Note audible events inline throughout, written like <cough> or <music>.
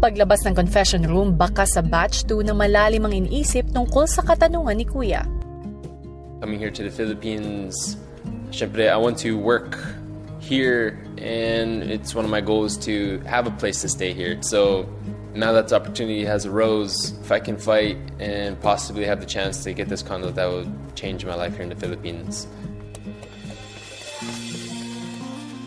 Paglabas ng confession room, baka sa batch 2 na malalim ang iniisip tungkol sa katanungan ni Kuya. Coming here to the Philippines, syempre, I want to work here and it's one of my goals to have a place to stay here. So now that the opportunity has arose, if I can fight and possibly have the chance to get this condo, that would change my life here in the Philippines.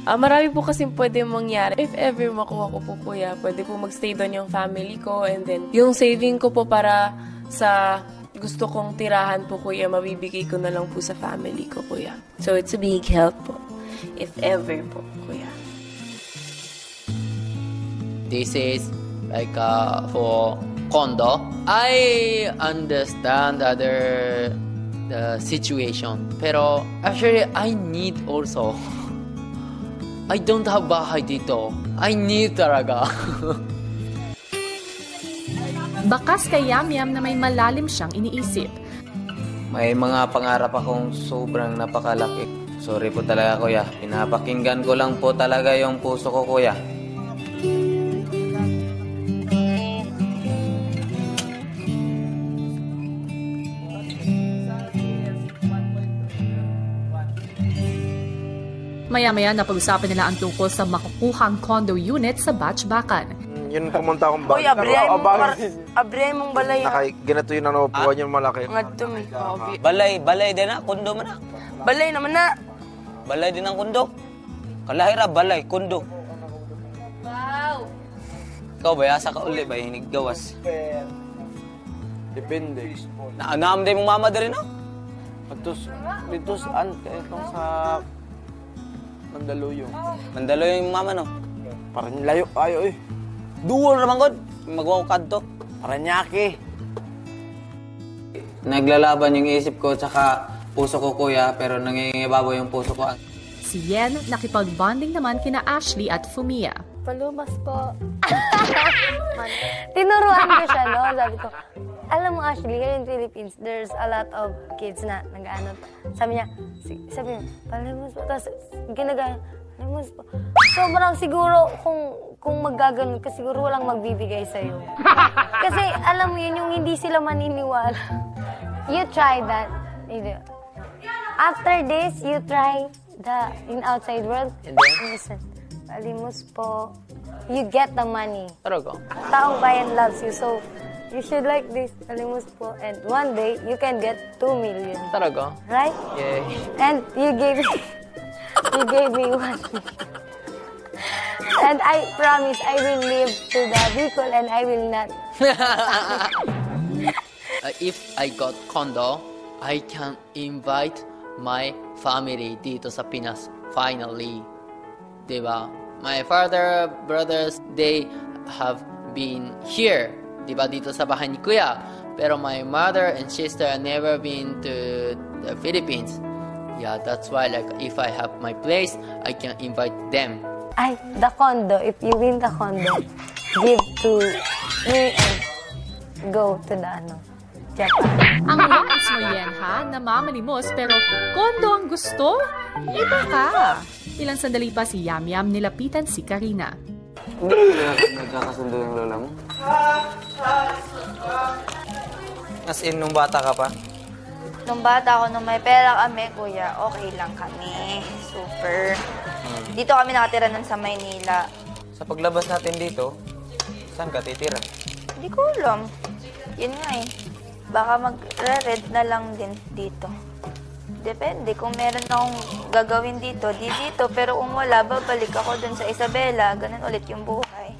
Ah, marami po kasi pwede mangyari. If ever makuha ko po, kuya, pwede po magstay doon yung family ko and then yung saving ko po para sa gusto kong tirahan po, kuya, mabibigay ko na lang po sa family ko, kuya. So, it's a big help po. If ever po, kuya. This is like uh, for condo. I understand other the situation, pero actually I need also. I don't have bahay dito. I need talaga. <laughs> Bakas kay Yamyam na may malalim siyang iniisip. May mga pangarap akong sobrang napakalaki. Sorry po talaga kuya. Pinapakinggan ko lang po talaga yung puso ko kuya. Maya-maya napag-usapan nila ang tungkol sa makukuhang condo unit sa Batchbakan. Yun pumunta akong bag. Uy, abriyay mong, abang, par- abriyay mong balay. ah. Nakay, ganito yung nanupuan yung malaki. Nga dumi. Balay, balay din na, kundo man na. Balay naman na. Balay din ang kundo. Kalahira, balay, kundo. Wow. Ikaw ba, asa ka uli ba, hinig gawas? Depende. Na naam din mong mama din no? Atos, dito saan? Itong sa Mandaluyong. Mandalo yung mama no? Parang layo, ayo eh. Duwal naman god. Magwaw kadto. Paranaque. Naglalaban yung isip ko tsaka puso ko kuya pero nangingibabaw yung puso ko. Si Yen nakipag-bonding naman kina Ashley at Fumia. Palubas po. <laughs> Tinuruan ko siya, no? Sabi ko, Ashley, here in Philippines, there's a lot of kids na nag-ano. Sabi niya, sabi niya, palibos po. Tapos, ginagaya, palibos po. Sobrang siguro, kung kung maggaganon ka, siguro walang magbibigay sa'yo. <laughs> Kasi, alam mo yun, yung hindi sila maniniwala. You try that. After this, you try the in outside world. And then? Listen, palimos po. You get the money. Talaga. Taong bayan loves you, so you should like this. Palimos po. And one day, you can get 2 million. Talaga. Right? Yay. And you gave me, you gave me 1 million. And I promise I will live to the Bicol and I will not. <laughs> Uh, if I got condo, I can invite my family dito sa Pinas finally. 'Di ba? My father, brothers, they have been here, 'di ba, dito sa bahay ni Kuya. Pero my mother and sister have never been to the Philippines. Yeah, that's why like if I have my place, I can invite them. Ay, the condo. If you win the condo, give to me and go to the ano, Japan. Ang wais mo, Yen, ha? Namamalimos, pero kondo ang gusto? Iba ka. Ilang sandali pa si Yamyam nilapitan si Karina. Nagkakasundo yung lola mo? As in, nung bata ka pa? Nung bata ako, nung may pera kami, kuya, okay lang kami. Super. Dito kami nakatira nun sa Maynila. Sa paglabas natin dito, saan ka titira? Hindi ko alam. Yun nga eh. Baka mag-rent na lang din dito. Depende. Kung meron akong gagawin dito, di dito. Pero kung wala, babalik ako dun sa Isabela. Ganun ulit yung buhay.